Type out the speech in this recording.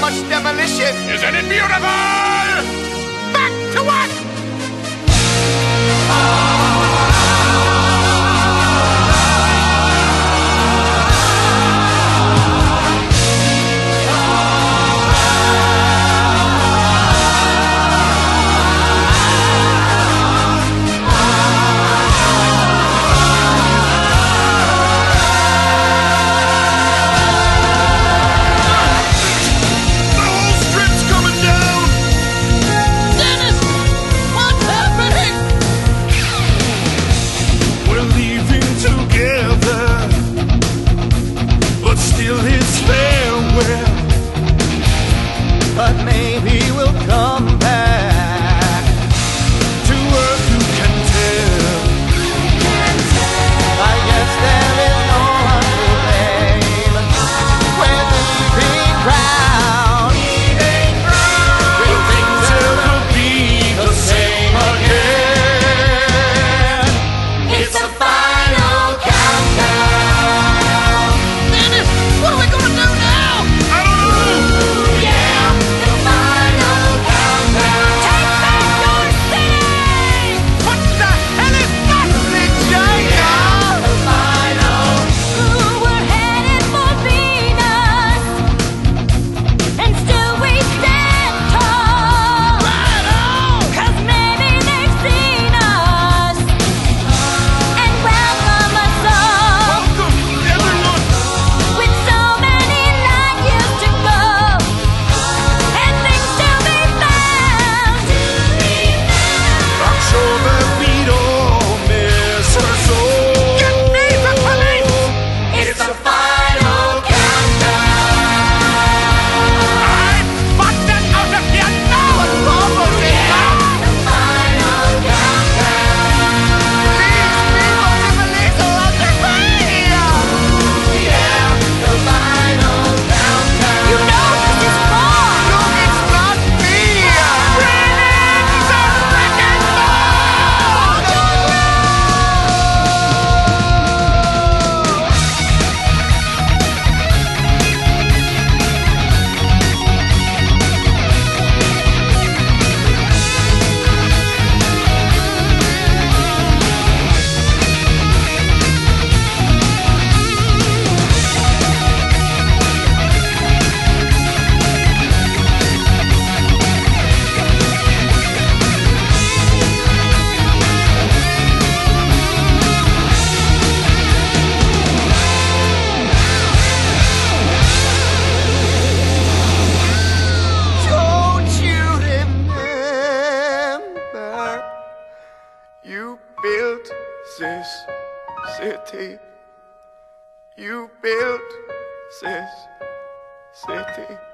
much demolition. Isn't it beautiful? Back to work! city you built this city.